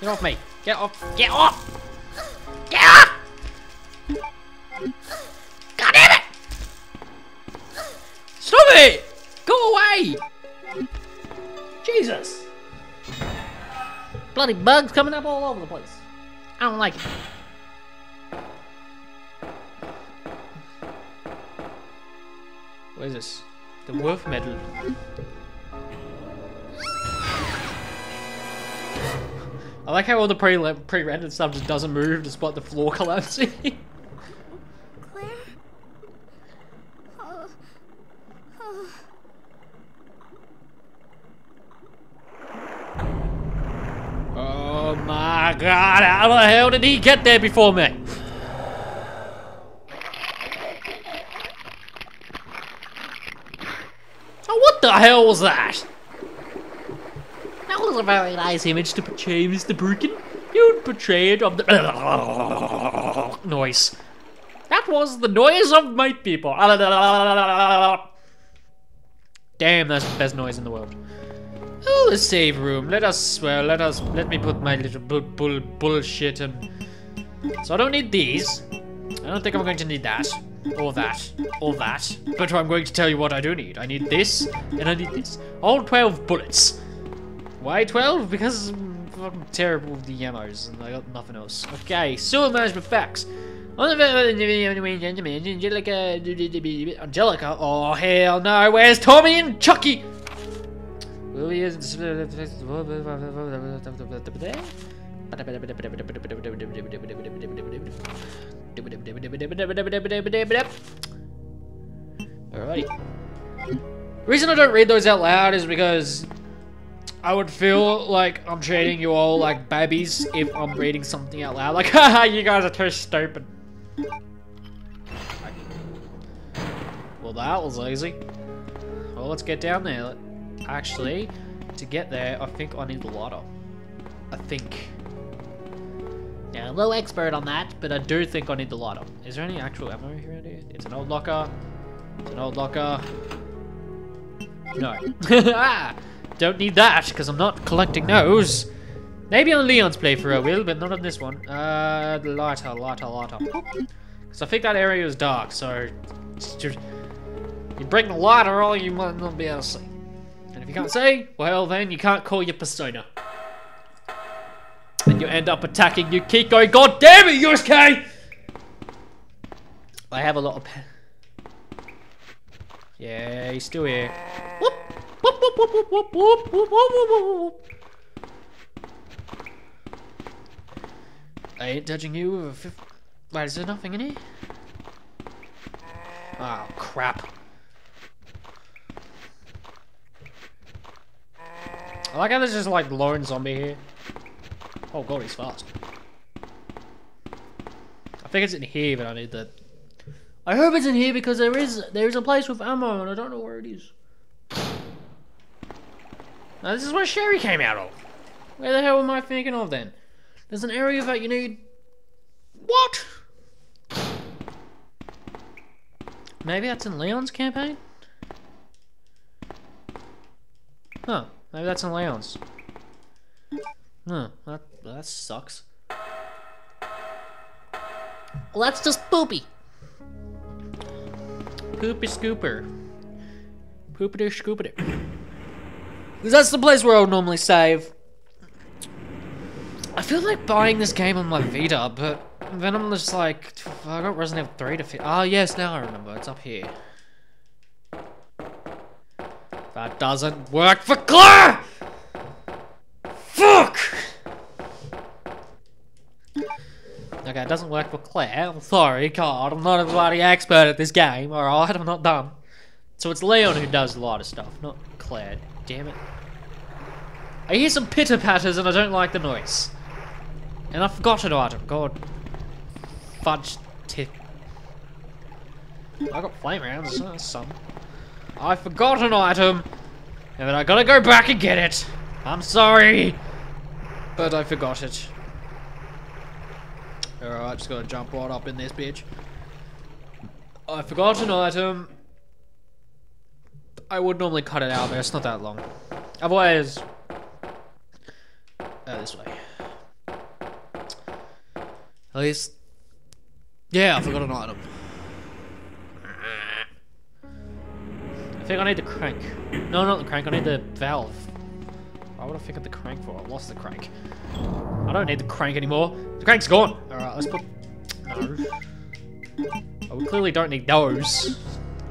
Get off me! Get off! Get off! Get off! God damn it! Stop it! Go away! Jesus! Bloody bugs coming up all over the place. I don't like it. What is this? The wolf medal. I like how all the pre pre-rendered stuff just doesn't move despite the floor collapsing. Claire? Oh. Oh. oh my god, how the hell did he get there before me? Oh, what the hell was that? That was a very nice image to portray, Mr. Birkin. You portrayed of the noise. That was the noise of my people. Damn, that's the best noise in the world. Oh, the save room. Let us, well, let us, let me put my little bull, bull, bullshit in. So I don't need these. I don't think I'm going to need that. Or that. Or that. But I'm going to tell you what I do need. I need this, and I need this. All 12 bullets. Why 12? Because I'm terrible with the ammos, and I got nothing else. Okay, sewer management facts. Angelica, Angelica, oh hell no, where's Tommy and Chucky? Alrighty. The reason I don't read those out loud is because I would feel like I'm treating you all like babies if I'm reading something out loud. Like, haha, you guys are too stupid. Well, that was easy. Well, let's get down there. Actually, to get there, I think I need the ladder. I think. Yeah, I'm no expert on that, but I do think I need the ladder. Is there any actual ammo around here? It's an old locker. It's an old locker. No. ah! Don't need that, because I'm not collecting those. Maybe on Leon's playthrough I will, but not on this one. Uh, lighter, lighter, lighter. Because I think that area is dark, so... You bring the lighter or you might not be able to see. And if you can't see, well then you can't call your persona. And you end up attacking Yukiko. God damn it, Yosuke! I have a lot of... Yeah, he's still here. Whoop! I ain't touching you. Why is there nothing in here? Oh crap! I like how there's just like lone zombie here. Oh god, he's fast. I think it's in here, but I need that. I hope it's in here because there is there is a place with ammo and I don't know where it is. Now this is where Sherry came out of. Where the hell am I thinking of then? There's an area that you need... What? Maybe that's in Leon's campaign? Huh, maybe that's in Leon's. Huh, that, that sucks. Well, that's just poopy. Poopy scooper. Poopity scoopity. Because that's the place where I would normally save. I feel like buying this game on my Vita, but then I'm just like, I got Resident Evil 3 to fit. Oh, ah, yes, now I remember. It's up here. That doesn't work for Claire! Fuck! Okay, it doesn't work for Claire. I'm sorry, God. I'm not a bloody expert at this game, alright? I'm not dumb. So it's Leon who does a lot of stuff, not Claire. Damn it. I hear some pitter patters and I don't like the noise. And I forgot an item. God. Fudge tip. I got flame rounds. That's some. I forgot an item. And then I gotta go back and get it. I'm sorry. But I forgot it. Alright, just gotta jump right up in this bitch. I forgot an item. I would normally cut it out, but it's not that long. Otherwise... Uh, this way. At least. Yeah, I forgot an item. I think I need the crank. No, not the crank, I need the valve. Why would I think of the crank for? I lost the crank. I don't need the crank anymore. The crank's gone! Alright, let's put. No. Oh, we clearly don't need those.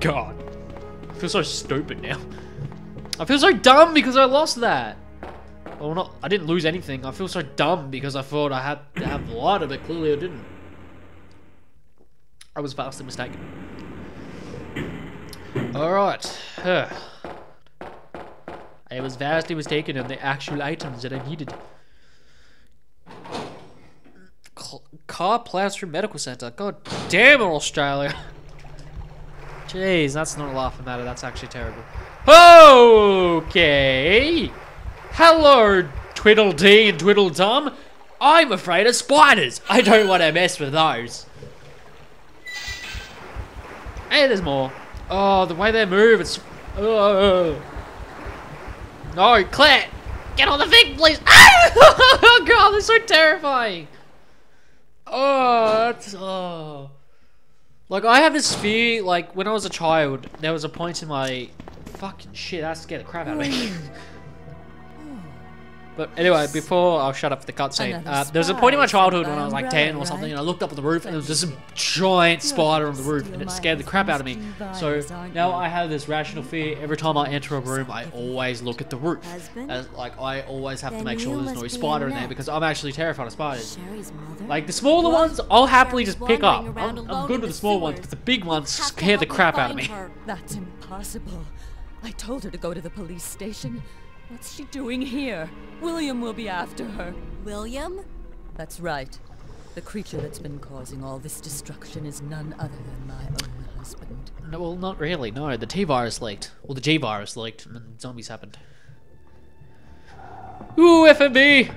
God. I feel so stupid now. I feel so dumb because I lost that. Well, not. I didn't lose anything. I feel so dumb because I thought I had to have the lighter, but clearly I didn't. I was vastly mistaken. Alright. I was vastly mistaken on the actual items that I needed. Car Plaster Medical Center. God damn it, Australia. Jeez, that's not a laughing matter. That's actually terrible. Okay. Hello, Tweedledee and Tweedledum. I'm afraid of spiders. I don't want to mess with those. Hey, there's more. Oh, the way they move, it's... Oh. No, Claire! Get on the thing, please! Oh, God, they're so terrifying! Oh, that's... Oh. Like, I have this fear, like, when I was a child, there was a point in my... Fucking shit, that scared the crap out of me. But anyway, before I'll shut up for the cutscene, uh, there was a point in my childhood when I was like 10 or something, and I looked up at the roof and there was just a giant spider on the roof, and it scared the crap out of me. So now? I have this rational fear. Every time I enter a room, I always look at the roof. As, like, I always have to make sure there's no spider in there because I'm actually terrified of spiders. Like, the smaller ones, I'll happily just pick up. I'm, I'm good with the the small ones, but the big ones scare the crap out of me. That's impossible. I told her to go to the police station. What's she doing here? William will be after her. William? That's right. The creature that's been causing all this destruction is none other than my own husband. No, well, not really. No, the T virus leaked. Well, the G virus leaked, and then zombies happened. Ooh, FMV!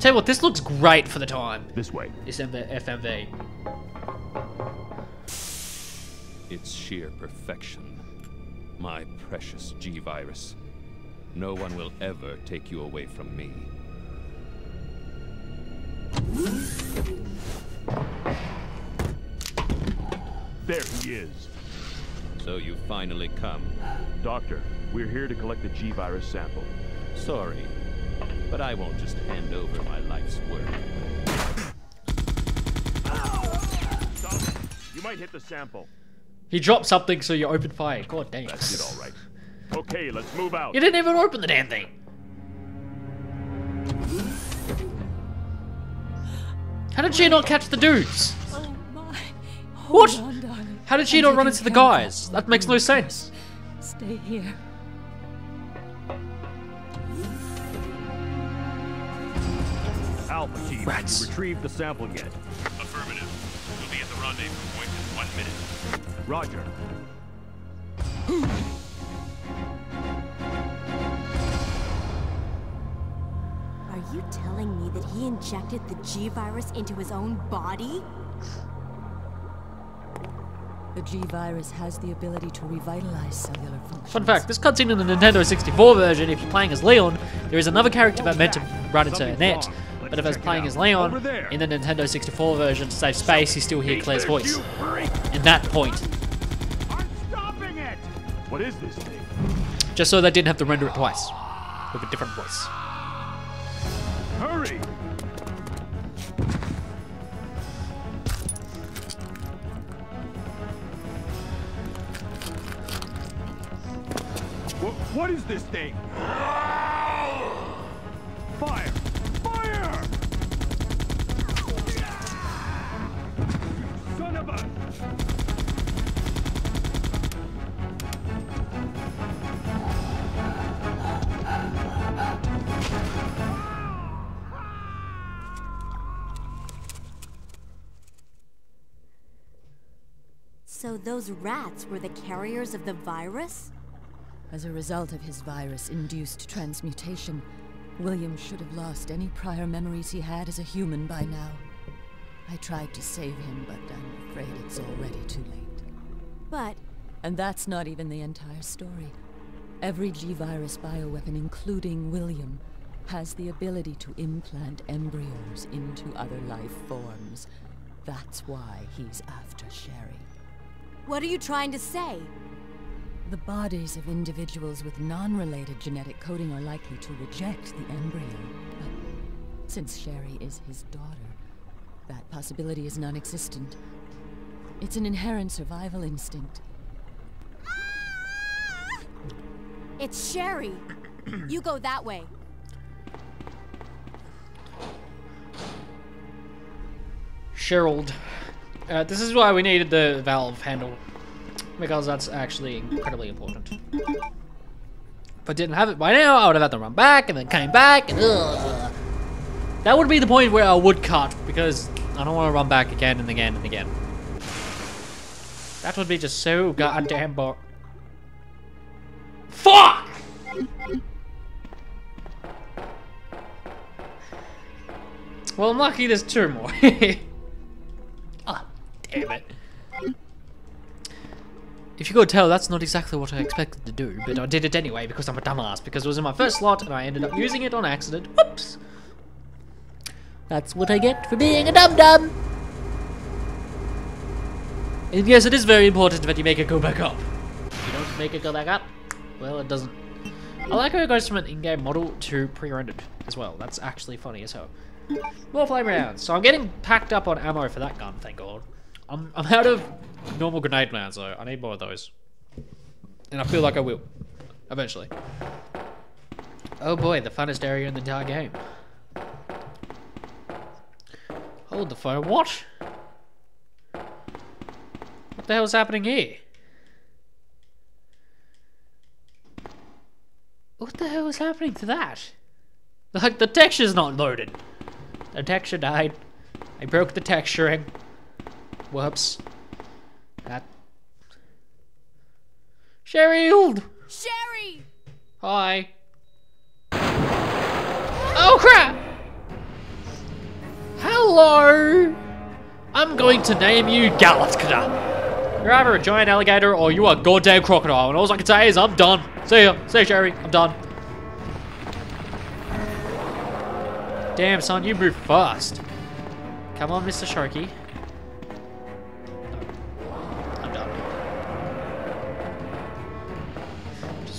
Tell you what, this looks great for the time. This way. This FMV. It's sheer perfection. My precious G virus. No one will ever take you away from me. There he is. So you finally come. Doctor, we're here to collect the G-Virus sample. Sorry, but I won't just hand over my life's work. Stop! You might hit the sample. He dropped something, so you open fire. God dang it. That's it, all right. Okay, let's move out. You didn't even open the damn thing. How did she not catch the dudes? Oh my. What? On. How did she I'm not run into the guys? That makes no sense. Stay here. Alpha team, Rats. have you retrieved the sample yet? Affirmative. We'll be at the rendezvous point in one minute. Roger. you telling me that he injected the G virus into his own body? The G virus has the ability to revitalize cellular functions. Fun fact, this cutscene in the Nintendo 64 version, if you're playing as Leon, there is another character that meant to run into Something's Annette. But if I was playing as Leon, in the Nintendo 64 version, to save space, you still hear Claire's voice. In that point. I'm stopping it! What is this thing? Just so they didn't have to render it twice. With a different voice. Hurry! Wha- what is this thing? So those rats were the carriers of the virus? As a result of his virus-induced transmutation, William should have lost any prior memories he had as a human by now. I tried to save him, but I'm afraid it's already too late. But And that's not even the entire story. Every G-Virus bioweapon, including William, has the ability to implant embryos into other life forms. That's why he's after Sherry. What are you trying to say? The bodies of individuals with non-related genetic coding are likely to reject the embryo, but since Sherry is his daughter, that possibility is non-existent. It's an inherent survival instinct. It's Sherry. you go that way. Sherald. Uh, this is why we needed the valve handle. Because that's actually incredibly important. If I didn't have it by now, I would have had to run back and then came back and ugh. That would be the point where I would cut because I don't want to run back again and again and again. That would be just so goddamn bar- Fuck! Well, I'm lucky there's two more. Ah, damn it. If you could tell, that's not exactly what I expected to do, but I did it anyway because I'm a dumbass, because it was in my first slot and I ended up using it on accident. Whoops! That's what I get for being a dum-dum! And yes, it is very important that you make it go back up. If you don't make it go back up, well, it doesn't. I like how it goes from an in-game model to pre-rendered as well. That's actually funny as hell. More flame rounds. So I'm getting packed up on ammo for that gun, thank god. I'm, I'm out of normal grenade rounds though. I need more of those. And I feel like I will. Eventually. Oh boy, the funnest area in the entire game. Hold the phone. What? What the hell's happening here? What the hell is happening to that? Like, the texture's not loaded. The texture died. I broke the texturing. Whoops. That. Sherry! Sherry! Hi. Oh crap! Hello! I'm going to name you Galatka. You're either a giant alligator or you are a goddamn crocodile, and all I can say is I'm done. See ya. See ya, Sherry. I'm done. Damn, son, you move fast. Come on, Mr. Sharky.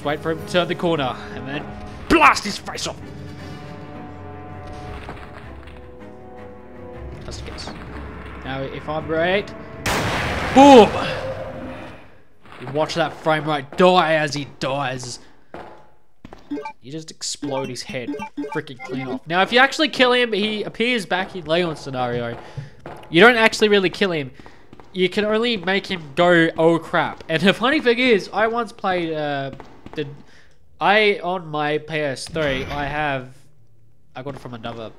Just wait for him to turn the corner and then blast his face off. Just a guess. Now, if I'm right, boom! You watch that frame rate die as he dies. You just explode his head freaking clean off. Now, if you actually kill him, he appears back in Leon's scenario. You don't actually really kill him. You can only make him go, oh crap. And the funny thing is, I once played, uh, I, on my PS3, I have, I got it from another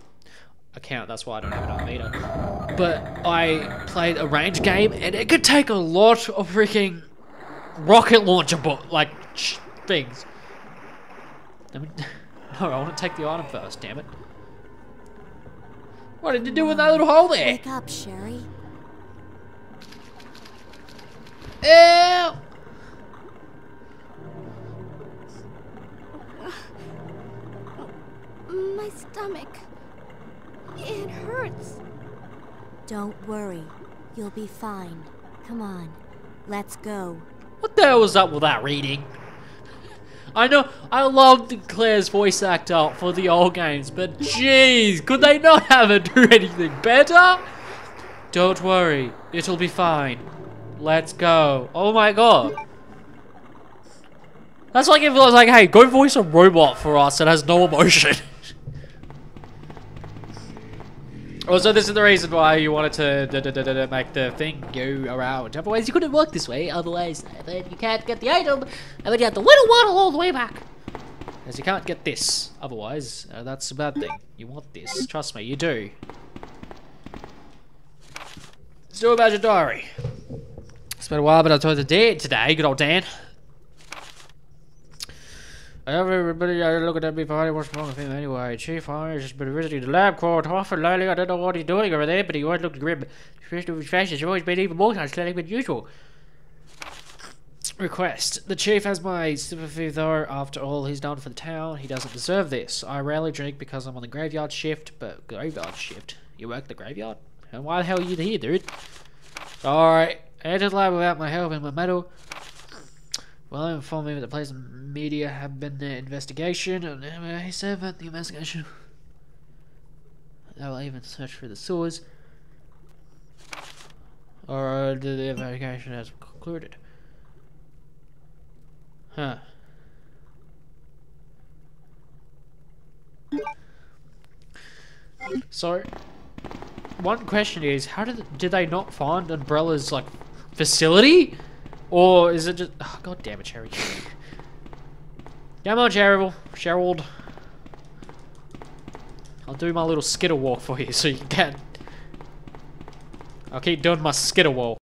account, that's why I don't have it on meter. But I played a range game, and it could take a lot of freaking rocket launcher, bo- like, things. Let me, no, I want to take the item first, damn it. What did you do with that little hole there? Wake up, Sherry. Ew! My stomach. It hurts. Don't worry. You'll be fine. Come on. Let's go. What the hell was up with that reading? I know, I loved Claire's voice actor for the old games, but jeez, could they not have her do anything better? Don't worry, it'll be fine. Let's go. Oh my god. That's like if I was like, hey, go voice a robot for us that has no emotion. Also, this is the reason why you wanted to da, da, da, make the thing go around. Otherwise, you couldn't work this way. Otherwise, then you can't get the item, and then you have to little waddle all the way back. As you can't get this. Otherwise, uh, that's a bad thing. You want this. Trust me, you do. Let's do about your diary. It's been a while, but I told the dad today. Good old Dan. Everybody uh, looking at me funny. What's wrong with him anyway? Chief Harris has been visiting the lab quite often lately. I don't know what he's doing over there, but he always looks grim. His faces. He's always been even more unsettling than usual. Request. The chief has my sympathy, though. After all he's done for the town, he doesn't deserve this. I rarely drink because I'm on the graveyard shift, but graveyard shift? You work the graveyard? And why the hell are you here, dude? Alright. Entered lab without my help and my medal. Well, they informed me that the police and media have been their investigation, and he said that the investigation. They will even search for the sewers. Or the the investigation has concluded. Huh. So, one question is, how did did they not find Umbrella's like facility, or is it just? Oh, God damn it, Cherry. Come on, Cheryl. Cheryl. I'll do my little skitter walk for you so you can. I'll keep doing my skitter walk.